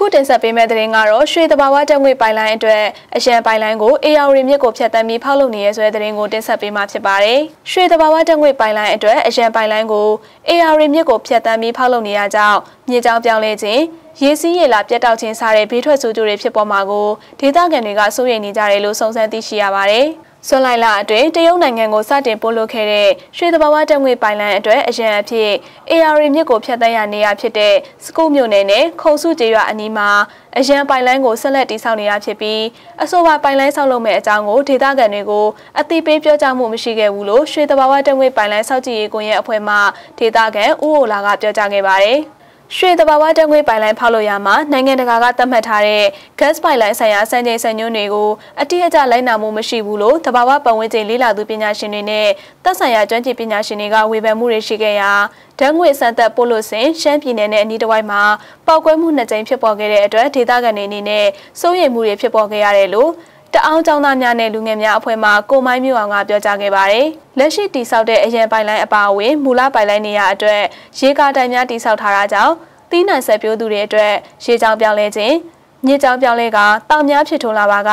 အခုတင်ဆက်ပေးမယ့်သတင်းကတော့ရွှေတဘာဝတက်ငွေပိုင်လိုင်းအတွက်အရန်ပိုင်လိုင်းကို AR မြစ်ကိုဖျက်ဆီးပြီးဖောက်လုပ်နေရဲဆိုတဲ့သတင်းကိုတင်ဆက်ပေးမှာဖြစ်ပါတယ်။ရွှေတဘာဝတက်ငွေပိုင်လိုင်းအတွက်အရန်ပိုင်လိုင်းကို AR မြစ်ကိုဖျက်ဆီးပြီးဖောက်လုပ်နေရကြောင်းမြေကြောင်ပြောင်းလဲခြင်းရေစီးရေလာပြတ်တောက်ခြင်းစတဲ့ဘေးထွက်ဆိုးကျိုးတွေဖြစ်ပေါ်မှာကိုဒေသခံတွေကစိုးရိမ်နေကြတယ်လို့စုံစမ်းသိရှိရပါတယ်။ ဇွန်လလအတွင်းတရုတ်နိုင်ငံကိုစတင်ပို့လို့ခဲ့တဲ့ရွှေသဘာဝတက်ငွေပိုင်လန်အတွက်အရန်အဖြစ် AR မြစ်ကိုဖျက်သိမ်းရနေရဖြစ်တဲ့စကုမြို့နယ်နဲ့ခုံစုကျေးရွာအနီးမှာအရန်ပိုင်လိုင်းကိုဆက်လက်တည်ဆောက်နေတာဖြစ်ပြီးအဆိုပါပိုင်လိုင်းဆောက်လုပ်မဲ့အကြောင်းကိုဒေသခံတွေကိုအသိပေးပြောကြားမှုမရှိခဲ့ဘူးလို့ရွှေသဘာဝတက်ငွေပိုင်လိုင်းစောက်ကြည့်ရေးကွန်ရက်အဖွဲ့မှဒေသခံဦးအိုလာကပြောကြားခဲ့ပါတယ်။ ရွှေတဘာဝတက်ငွေပိုင်လိုင်းဖောက်လို့ရမှာနိုင်ငံတကာကသတ်မှတ်ထားတဲ့ gas ပိုင်လိုင်းဆိုင်ရာစံချိန်စံညွှန်းတွေကိုအတိအကျလိုက်နာမှုမရှိဘူးလို့တဘာဝပတ်ဝန်းကျင်လေးလာသူပညာရှင်တွေနဲ့သက်ဆိုင်ရာကျွမ်းကျင်ပညာရှင်တွေကဝေဖန်မှုတွေရှိခဲ့ရာဓာတ်ငွေစံသက်ပို့လို့စဉ်ရှမ်းပြည်နယ်နဲ့အနီးတစ်ဝိုက်မှာပောက်ကွဲမှုနှစ်ကြိမ်ဖြစ်ပေါ်ခဲ့တဲ့အတွက်ဒေသခံတွေအနေနဲ့စိုးရိမ်မှုတွေဖြစ်ပေါ်ခဲ့ရတယ်လို့ တအောင်ကျောင်းသားများနဲ့လူငယ်များအဖွဲ့မှကိုမိုင်းမျိုးအောင်ကပြောကြားခဲ့ပါတယ်။လက်ရှိတိစောက်တဲ့အရန်ပိုင်လိုင်းအပါအဝင်မူလပိုင်လိုင်းနေရာအတွက်ရေကာတိုင်များတိစောက်ထားတာကြောင့်သီးနှံဆက်ပြိုးသူတွေအတွက်ရေချောင်းပြောင်းလဲခြင်း မြေချောင်းပြောင်းလဲကတောင်များဖြစ်ထွန်းလာပါက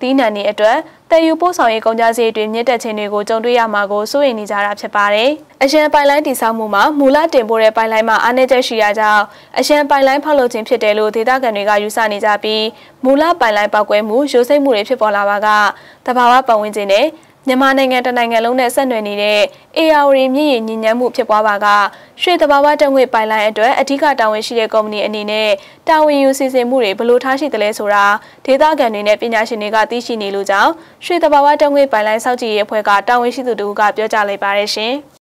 သီးနှံတွေအတွက်တည်ယူပို့ဆောင်ရေးကုန်ကြစည်တွေမြင့်တက်ခြင်းတွေကိုကြုံတွေ့ရမှာကိုစိုးရိမ်နေကြတာဖြစ်ပါတယ်။အရန်ပိုင်လိုင်းတည်ဆောက်မှုမှာမူလတင်ပို့တဲ့ပိုင်လိုင်းမှာအားနည်းချက်ရှိရကြောင်းအရန်ပိုင်လိုင်းဖောက်လုပ်ခြင်းဖြစ်တယ်လို့ဒေသခံတွေကယူဆနေကြပြီးမူလပိုင်လိုင်းပောက်ကွဲမှုရိုးစိမ့်မှုတွေဖြစ်ပေါ်လာပါကတဘာဝပတ်ဝန်းကျင်နဲ့ မြန်မာနိုင်ငံတနိုင်ငံလုံးနဲ့ဆက်နွယ်နေတဲ့ AR မြင့်ရည်ညဉ့်ညမ်းမှုဖြစ်ပွားပါကရွှေတဘာဝတငွေပိုင်လိုင်းအတွက်အ धिक တာဝန်ရှိတဲ့ကုမ္ပဏီအနေနဲ့တာဝန်ယူစီစဉ်မှုတွေဘလို့ထားရှိတယ်လဲဆိုတာဒေသခံတွေနဲ့ပညာရှင်တွေကသိရှိနေလို့ကြောင့်ရွှေတဘာဝတငွေပိုင်လိုင်းစောင့်ကြည့်ရေးအဖွဲ့ကတာဝန်ရှိသူတို့ကပြောကြားလိုက်ပါတယ်ရှင်။